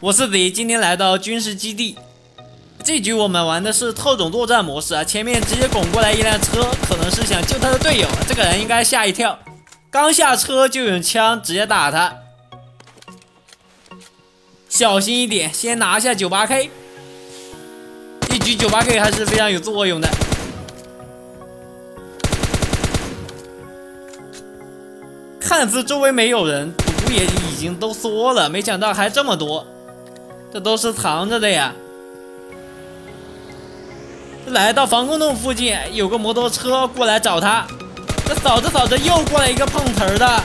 我是子怡，今天来到军事基地。这局我们玩的是特种作战模式啊，前面直接拱过来一辆车，可能是想救他的队友。这个人应该吓一跳，刚下车就用枪直接打他。小心一点，先拿下九八 K。一局九八 K 还是非常有作用的。看似周围没有人，毒也已经都缩了，没想到还这么多。这都是藏着的呀！来到防空洞附近，有个摩托车过来找他。这扫着扫着，又过来一个碰瓷儿的。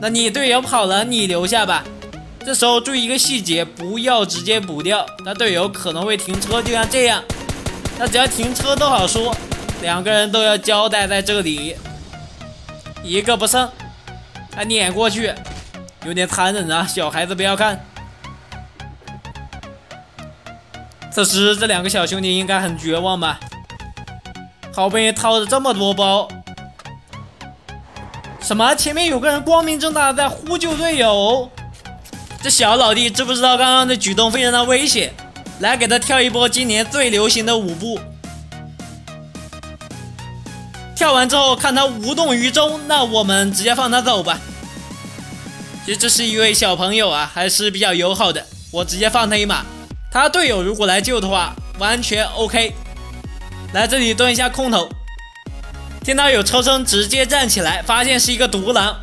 那你队友跑了，你留下吧。这时候注意一个细节，不要直接补掉，那队友可能会停车，就像这样。那只要停车都好说，两个人都要交代在这里，一个不剩。他撵过去，有点残忍啊！小孩子不要看。此时，这两个小兄弟应该很绝望吧？好不容易掏了这么多包，什么？前面有个人光明正大的在呼救队友，这小老弟知不知道刚刚的举动非常的危险？来，给他跳一波今年最流行的舞步。跳完之后看他无动于衷，那我们直接放他走吧。其实这是一位小朋友啊，还是比较友好的，我直接放他一马。他队友如果来救的话，完全 OK。来这里蹲一下空投，听到有车声，直接站起来，发现是一个独狼。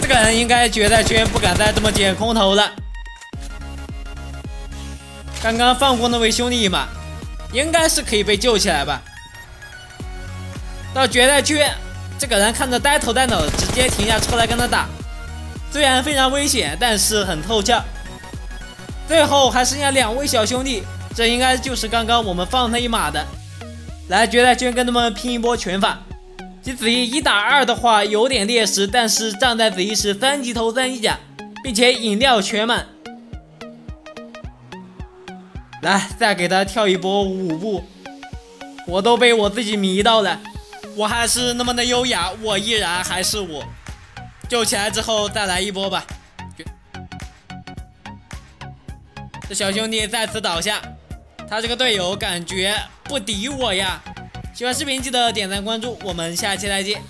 这个人应该绝代圈不敢再这么捡空投了。刚刚放过那位兄弟一马，应该是可以被救起来吧？到绝代圈，这个人看着呆头呆脑，直接停下车来跟他打。虽然非常危险，但是很透气。最后还剩下两位小兄弟，这应该就是刚刚我们放他一马的。来，决赛圈跟他们拼一波拳法。其子怡一打二的话有点劣势，但是站在子怡是三级头三级甲，并且饮料全满。来，再给他跳一波舞步，我都被我自己迷到了。我还是那么的优雅，我依然还是我。救起来之后再来一波吧。这小兄弟再次倒下，他这个队友感觉不敌我呀！喜欢视频记得点赞关注，我们下期再见。